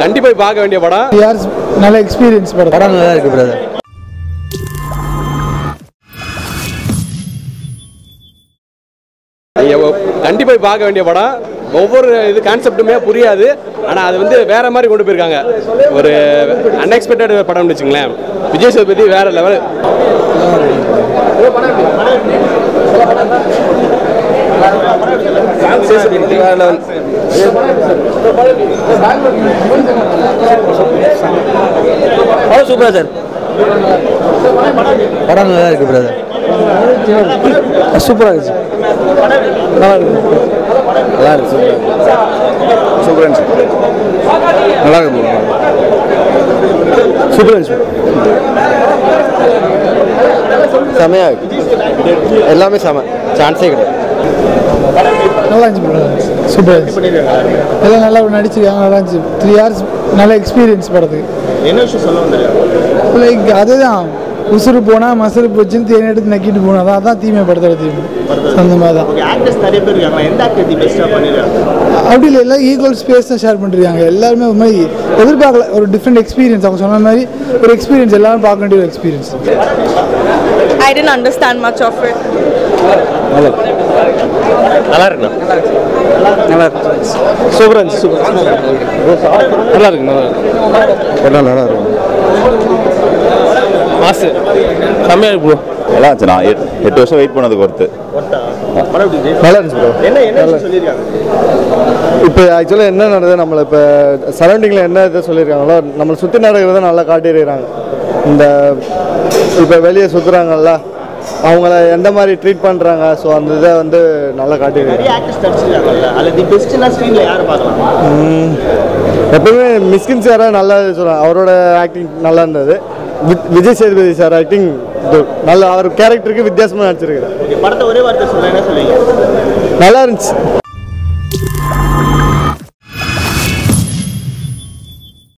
கண்டிப்பாக பார்க்க வேண்டிய படம். யார் நல்ல எக்ஸ்பீரியன்ஸ் படம்? படம் நல்லா இருக்கு பிரதர் பார்க்க வேண்டிய படம். ஒவ்வொரு இது கான்செப்ட்டுமே புரியாது. ஆனால் அது வந்து வேற மாதிரி கொண்டு போயிருக்காங்க. ஒரு அன்எக்ஸ்பெக்டட் படம்னு வச்சுங்களேன் விஜய் சேதுபதி வேற லெவல் வேற லெவல் படம் சூப்பரா சார் படம் நல்லா இருக்கு பிரதர் சூப்பராக இருந்துச்சு நல்லா இருக்கு. நல்லா இருக்கு சூப்பராக இருந்துச்சு நல்லா இருக்கு சூப்பரா இருந்துச்சு செமையா இருக்கு. எல்லாமே செம. சான்ஸே கிடையாது. நல்லா இருந்துச்சு இருந்துச்சு எல்லாம் நல்லா நடிச்சிருக்காங்க நல்லா இருந்துச்சு த்ரீ ஹவர்ஸ் நல்ல எக்ஸ்பீரியன்ஸ் படத்துக்கு. என்ன விஷயம் சொல்ல லைக் அதுதான். உசுறு போனால் மசுறு போச்சுன்னு தேன் எடுத்து நக்கிட்டு போனா அதான் அதான் தீமை படத்தோட தீமை. அந்த மாதிரி தான். அப்படி இல்லை எல்லாம் ஈக்குவல் ஸ்பேஸ் தான் ஷேர் பண்ணிருக்காங்க. எல்லாருமே ஒரு மாதிரி எதிர்பார்க்கல ஒரு டிஃப்ரெண்ட் எக்ஸ்பீரியன்ஸ் அவங்க சொன்ன மாதிரி ஒரு எக்ஸ்பீரியன்ஸ் எல்லாரும் பார்க்க வேண்டிய ஒரு experience I didn't understand much of it. நல்லா இருக்குண்ணா. நல்லா இருக்கு. சூப்பரா இருந்துச்சு சூப்பர் நல்லா இருக்கு நல்லா இருக்கு. படம் நல்லா இருக்கும் மாசு செம்மையா இருக்கு ப்ரோ. நல்லா இருந்துச்சு நான் எட்- எட்டு வருஷம் வெயிட் பண்ணதுக்கு ஒருத்து. நல்லா இருந்துச்சு ப்ரோ. என்ன என்ன விஷயம் சொல்லியிருக்காங்க? இப்போ ஆக்சுவலாக என்ன நடக்குது நம்மளை இப்போ சரௌண்டிங்கில் என்ன இதை சொல்லியிருக்காங்களோ நம்மளை சுற்றி நடக்கிறத நல்லா காட்டியிருக்கிறாங்க. இந்த இப்போ வெளியே சுற்றுறாங்கல்ல அவங்கள எந்த மாதிரி ட்ரீட் பண்ணுறாங்க ஸோ அந்த இதை வந்து நல்லா காட்டியிருக்காங்க எப்பவுமே மிஸ்கின் சாராக நல்லா சொல்கிறாங்க அவரோட ஆக்டிங் நல்லா இருந்தது. விஜய் சேதுபதி சார் ஆக்டிங் நல்ல அவர் கேரக்டருக்கு வித்தியாசமாக நடிச்சிருக்கிறார் ஓகே படத்தை ஒரே வார்த்தை சொல்ல என்ன சொல்லுவீங்க நல்லா இருந்துச்சு.